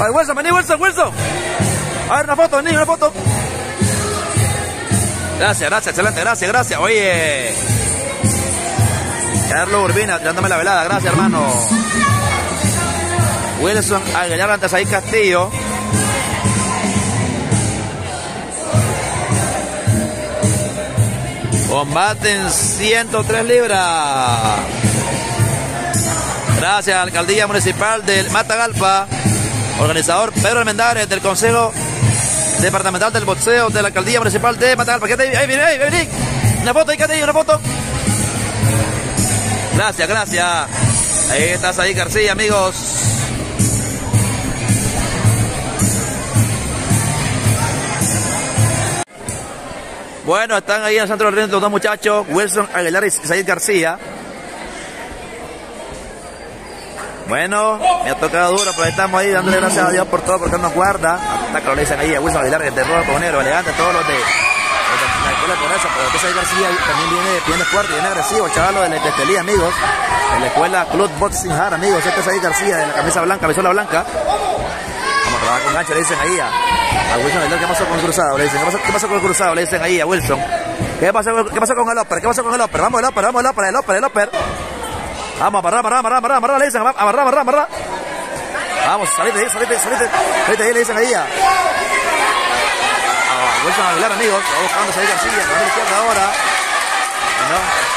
Ay, Wilson, vení, Wilson, Wilson. A ver, una foto, niño, una foto. Gracias, gracias, excelente, gracias, gracias. Oye. Carlos Urbina, tirándome la velada, gracias, hermano. Wilson Aguilar antes ahí Castillo. Combaten 103 libras. Gracias, Alcaldía Municipal del Matagalpa. Organizador Pedro Almendares del Consejo Departamental del Boxeo de la Alcaldía Municipal de Matagalpa. ¿Qué te ahí, viene, ahí, viene. Una foto, ahí, ahí, una foto. Gracias, gracias. Ahí estás ahí, García, amigos. Bueno, están ahí en el centro del ring los dos muchachos, Wilson Aguilar y Said García. Bueno, me ha tocado duro, pero estamos ahí dándole gracias a Dios por todo, porque nos guarda. Hasta que lo dicen ahí a Wilson Aguilar, que de rojo cojonero, elegante, todos los de, la escuela de pobreza, pero Said García también viene, viene fuerte, viene agresivo, chaval de la Estelía, amigos. En la escuela Club Boxing Hard, amigos. Este es Said García, de la camisa blanca, camisola blanca. Vamos a trabajar con gancho, le dicen ahí a, a Wilson Aguilar, ¿qué pasó con el cruzado? Le dicen, ¿qué pasó, ¿qué pasó con el cruzado? Le dicen ahí a Wilson. ¿Qué pasó, qué pasó con el López? ¿Qué pasó con el López? Vamos el López, vamos el López, el López, el López. Vamos, amarrar, amarrar, amarrar, amarrar, amarrar, le dicen, amarrar, amarrar, amarrar. Vamos, salite ahí, salite, salite, salite ahí, le dicen a... a Wilson Aguilar, amigos, va buscando Said García, a la izquierda ahora.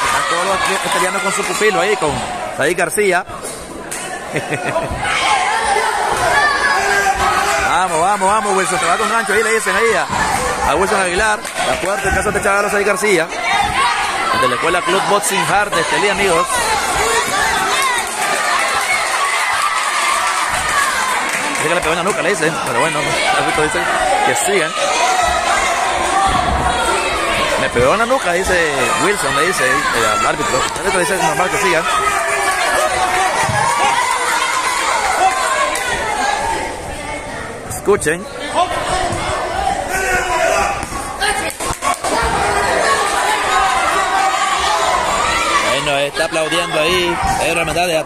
Están todos los peleando con su pupilo ahí, con Said García. Vamos, vamos, vamos, Wilson, te va con gancho, ahí le dicen ahí a, a Wilson Aguilar, la fuerte, el caso de Chavalo Said García, de la escuela Club Boxing Hard de Estelí, amigos. Que le pegó en la nuca, le dicen, pero bueno, el árbitro dice que sigan. Me pegó en la nuca, dice Wilson, le dice el árbitro. El árbitro dice es normal que sigan. Escuchen. Bueno, está aplaudiendo ahí Pedro Almendares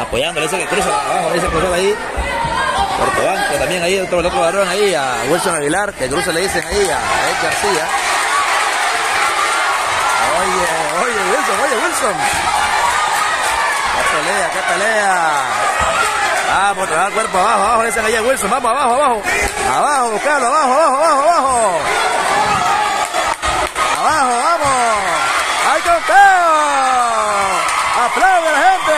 apoyando, le dice que cruza abajo, dice cruzar ahí. Portobanco también ahí, otro, el otro varón ahí, a Wilson Aguilar, que cruza le dicen ahí a Ed García. Oye, oye, Wilson, oye, Wilson. Qué pelea, qué pelea. Vamos, trabajar el cuerpo abajo, abajo, le dicen ahí a Wilson, vamos, abajo, abajo. Abajo, buscalo, abajo, abajo, abajo, abajo. Abajo, vamos. ¡Hay conteo! ¡Aplaude a la gente!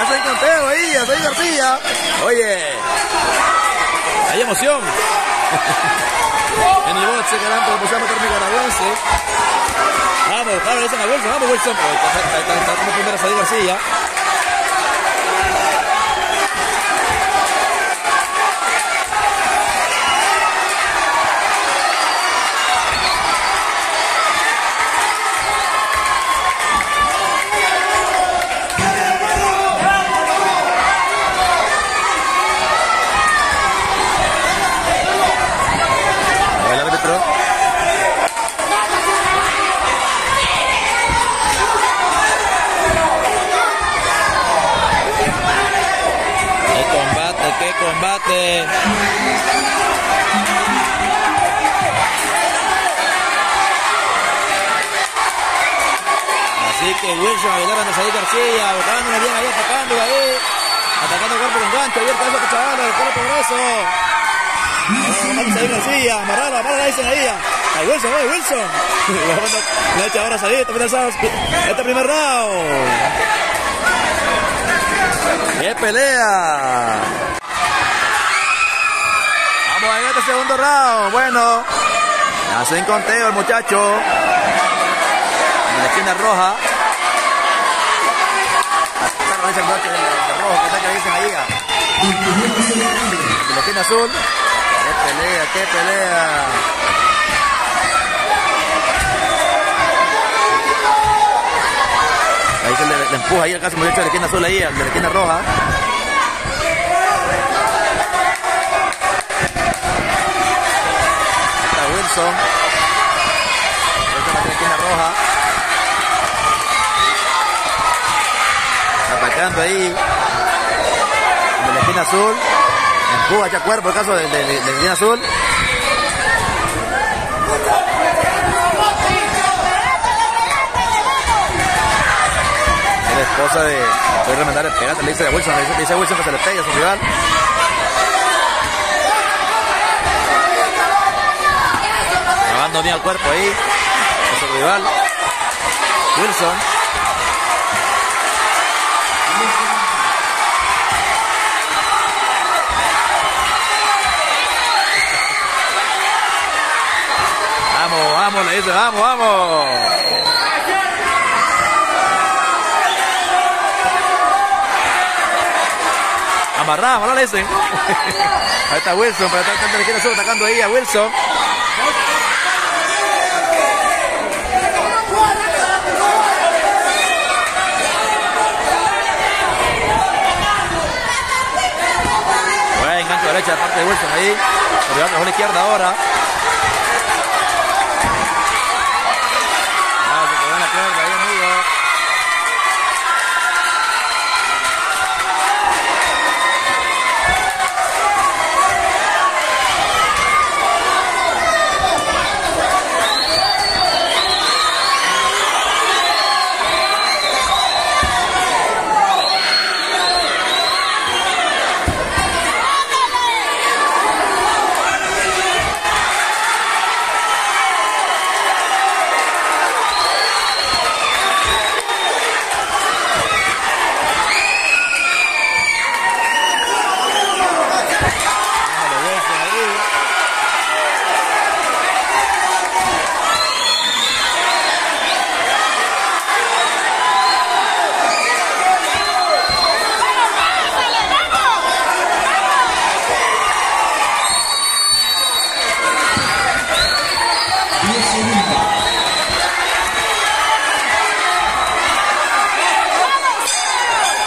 Hacen ahí, Soy García. Oye, hay emoción. en el boxe, caramba, empezamos con nicaragüense. Vamos, vamos, le dicen a Wilson, vamos Wilson. Está, está, está, está Said García. Combate! Así que Wilson Aguilar anda Said García, buscándole bien ahí, atacando ahí, atacando el cuerpo con gancho, abierto eso que chaval, el cuerpo a ir García, amarrala, amarrala, dicen ahí a, a Wilson, oye Wilson. Le echa ahora a Said, este primer round. ¡Qué pelea! Vamos a este segundo round. Bueno, hacen conteo el muchacho. En la esquina roja. En la esquina azul. ¡Qué pelea, qué pelea! Ahí se le, empuja ahí el caso muchacho de la esquina azul ahí, de la esquina roja. De la esquina roja. Atacando ahí. De la esquina azul. Empuja ya cuerpo el caso de, de, de la esquina azul. la esposa de. Voy a remendar el pegate, le dice a Wilson, le dice, le dice a Wilson que se le pegue a su rival. Bien el cuerpo ahí. Su rival. Wilson. Vamos, vamos, le dice, vamos, vamos. Amarrado, no le dicen. Ahí está Wilson, pero está la izquierda atacando ahí a Wilson. Buen gancho derecha de parte de Wilson ahí. Por a la izquierda ahora.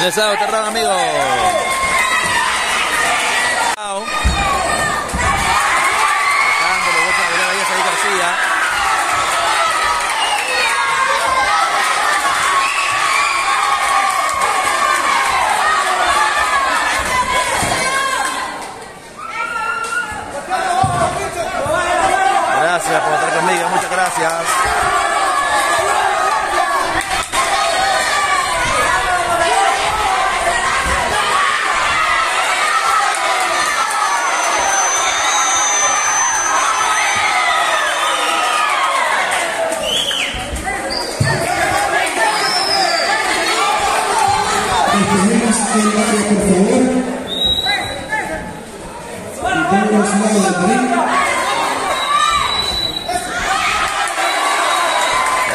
Desado Terrón, amigo. Sacándolo,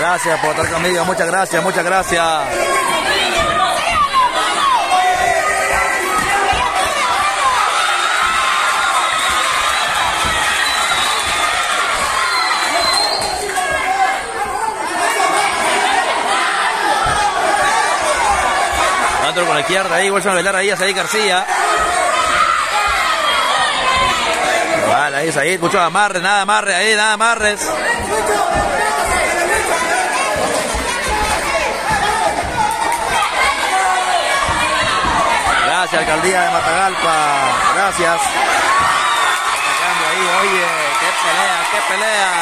Gracias por estar conmigo, muchas gracias, muchas gracias. con la izquierda ahí, Wilson velar ahí a Said García. Vale, ahí Said, mucho amarre, nada amarre ahí, nada amarres. Alcaldía de Matagalpa. Gracias. Ahí, oye, qué pelea, qué pelea.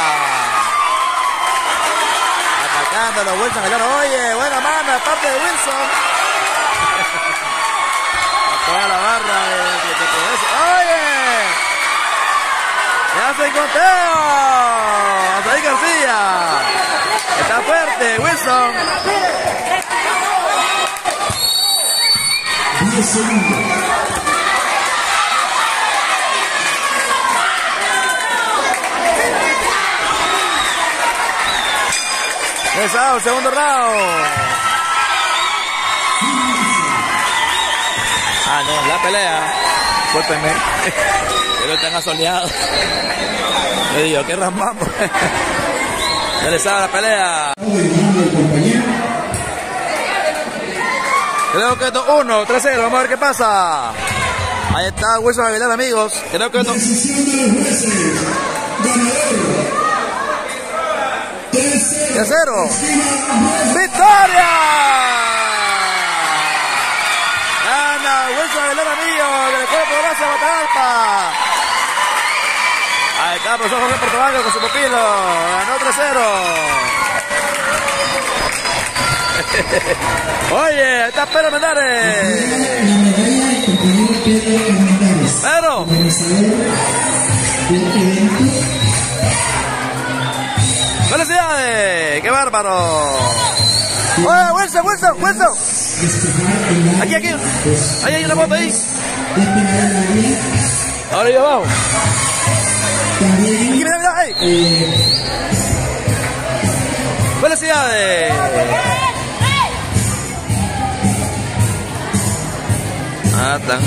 Atacándolo, Wilson Oye, buena mano, aparte de Wilson. A toda la barra de, de, de, Oye. Ya se conteo. Ahí García. Está fuerte, Wilson. 10 segundos. Pesado, segundo round. Ah, no, la pelea. Suélteme. Pero están asoleados. Le digo, ¿qué? Ya la pelea. Creo que esto 1, 3-0, vamos a ver qué pasa. Ahí está Wilson Aguilar, amigos. Creo que esto... Tercero. ¡Victoria! gana Wilson Aguilar Amillo de la Escuela Poderosa Matagalpa. Ahí está profesor Jorge Portobanco con su pupilo. Ganó 3-0. Oye, está Pedro Mendares. Pedro. ¡Felicidades! ¡Qué bárbaro! ¡Oye, Wilson, Wilson, Wilson! Aquí, aquí. Ahí hay una foto ahí. Ahora ya vamos. Aquí, mira, mira, ahí. ¡Felicidades! Ah, están.